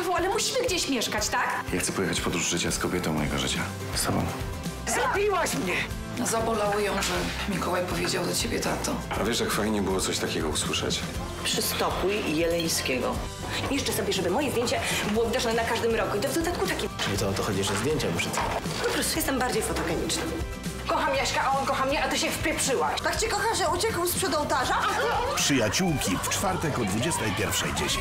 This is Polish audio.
Paweł, ale musimy gdzieś mieszkać, tak? Ja chcę pojechać w podróż życia z kobietą mojego życia. Z tobą. Zabiłaś mnie! Zabolało ją, że Mikołaj powiedział do ciebie tato. A wiesz, jak fajnie było coś takiego usłyszeć? Przystopuj Jeleńskiego. Jeszcze sobie, żeby moje zdjęcie było widoczne na każdym roku. I to w dodatku takie. Czyli to o to chodzi, że zdjęcia muszę Po prostu jestem bardziej fotogeniczna. Kocham Jaśka, a on kocha mnie, a ty się wpieprzyłaś. Tak cię kocha, że uciekł sprzed ołtarza? Przyjaciółki w czwartek o 21.10.